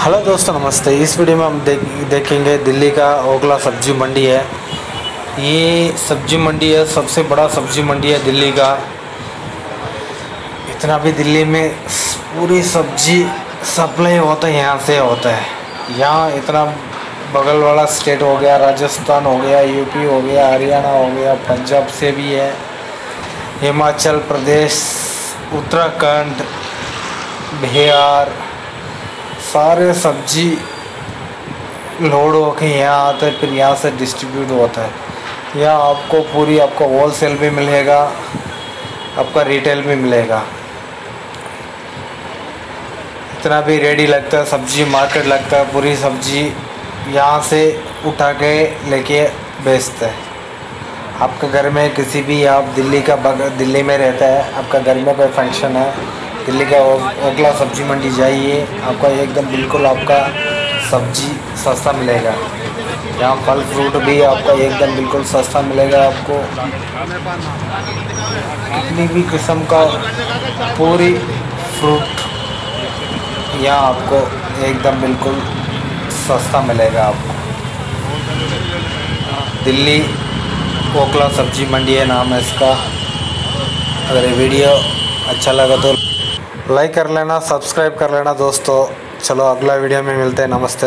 Hello दोस्तों, नमस्ते। इस वीडियो में हम देख, देखेंगे दिल्ली का ओखला सब्ज़ी मंडी है। ये सब्ज़ी मंडी है, सबसे बड़ा सब्ज़ी मंडी है दिल्ली का। इतना भी दिल्ली में पूरी सब्ज़ी सप्लाई होता है, यहाँ से होता है। यहाँ इतना बगल वाला स्टेट हो गया, राजस्थान हो गया, यूपी हो गया, हरियाणा हो गया, पंजाब से भी है। हिमाचल प्रदेश, उत्तराखंड, बिहार सारे सब्ज़ी लोड होके यहाँ आते हैं, फिर यहाँ से डिस्ट्रीब्यूट होता है। यहाँ आपको पूरी आपको होल सेल भी मिलेगा, आपका रिटेल भी मिलेगा। इतना भी रेडी लगता है, सब्ज़ी मार्केट लगता है, पूरी सब्ज़ी यहाँ से उठा के लेके बेचते हैं। आपके घर में किसी भी, आप दिल्ली का दिल्ली में रहता है, आपका घर में कोई फ़ंक्शन है दिल्ली का ओखला सब्ज़ी मंडी जाइए। आपका एकदम बिल्कुल आपका सब्ज़ी सस्ता मिलेगा। यहाँ फल, फ्रूट भी आपका एकदम बिल्कुल सस्ता मिलेगा आपको। कितनी भी किस्म का पूरी फ्रूट यहाँ आपको एकदम बिल्कुल सस्ता मिलेगा आपको। दिल्ली ओखला सब्ज़ी मंडी है, नाम है इसका। अगर ये वीडियो अच्छा लगा तो लाइक कर लेना सब्सक्राइब कर लेना दोस्तों। चलो अगला वीडियो में मिलते हैं। नमस्ते।